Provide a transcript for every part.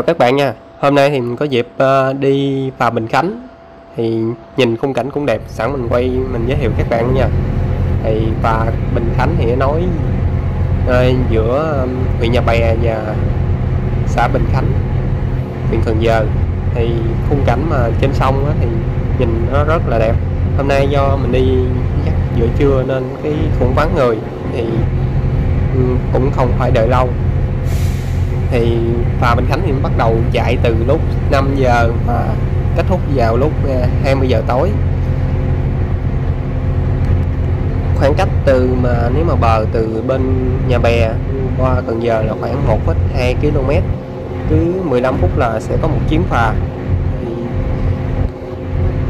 chào các bạn nha. Hôm nay thì mình có dịp uh, đi vào Bình Khánh. Thì nhìn khung cảnh cũng đẹp. Sẵn mình quay mình giới thiệu các bạn nha. Thì và Bình Khánh thì nói ơi, giữa huyện Nhà Bè và xã Bình Khánh huyện Cần Giờ. Thì khung cảnh mà trên sông á, thì nhìn nó rất là đẹp. Hôm nay do mình đi giữa trưa nên cái cũng vắng người. Thì cũng không phải đợi lâu. Thì phà Bình Khánh thì bắt đầu chạy từ lúc 5 giờ và kết thúc vào lúc ờ, 20 giờ tối. Khoảng cách từ mà nếu mà bờ từ bên nhà bè qua Cần Giờ là khoảng 1,2 km cứ 15 phút là sẽ có một chuyến phà.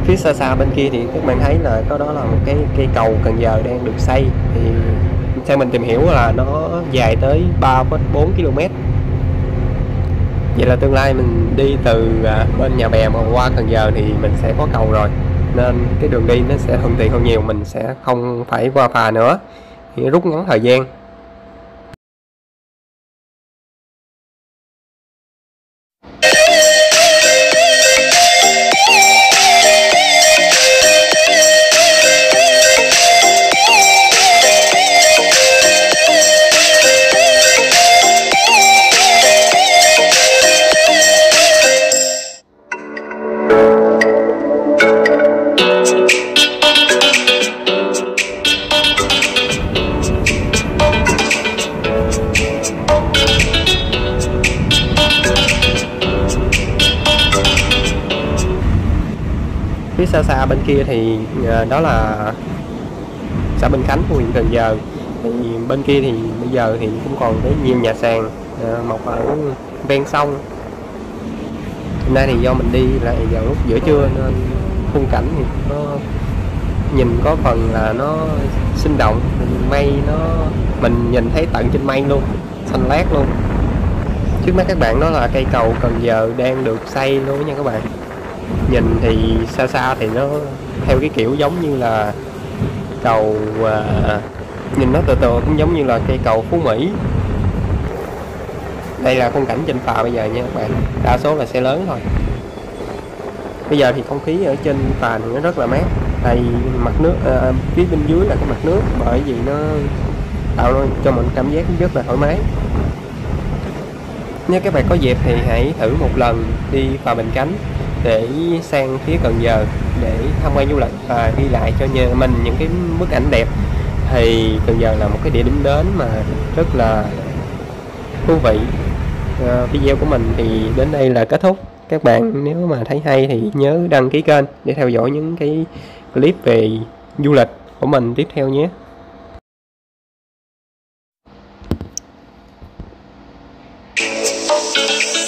Phía xa xa bên kia thì các bạn thấy là có đó là một cái cây cầu Cần Giờ đang được xây. Thì theo mình tìm hiểu là nó dài tới 3,4 km vậy là tương lai mình đi từ à, bên nhà bè mà qua Cần Giờ thì mình sẽ có cầu rồi. Nên cái đường đi nó sẽ thuận tiện hơn nhiều, mình sẽ không phải qua phà nữa. Rút ngắn thời gian. Phía xa xa bên kia thì ờ, đó là xã Bình Khánh của huyện Cần Giờ thì bên kia thì bây giờ thì cũng còn cái nhiều nhà sàn ờ, mọc ở ven sông. Hôm nay thì do mình đi lại vào lúc giữa trưa nên khung cảnh thì nó nhìn có phần là nó sinh động, mây nó, mình nhìn thấy tận trên mây luôn, xanh lát luôn. Trước mắt các bạn, đó là cây cầu Cần Giờ đang được xây luôn nha các bạn nhìn thì xa xa thì nó theo cái kiểu giống như là cầu à, nhìn nó từ từ cũng giống như là cây cầu Phú Mỹ. Đây là khung cảnh trên phà bây giờ nha các bạn. Đa số là xe lớn thôi. Bây giờ thì không khí ở trên phà thì nó rất là mát. Tại mặt nước à, phía bên dưới là cái mặt nước bởi vì nó tạo cho mình cảm giác rất là thoải mái. Nếu các bạn có dịp thì hãy thử một lần đi phà Bình Chánh để sang phía Cần Giờ để tham quan du lịch và ghi lại cho nhà mình những cái bức ảnh đẹp. Thì Cần Giờ là một cái địa điểm đến mà rất là thú vị. Ờ, video của mình thì đến đây là kết thúc. Các bạn nếu mà thấy hay thì nhớ đăng ký kênh để theo dõi những cái clip về du lịch của mình tiếp theo nhé. Thank you.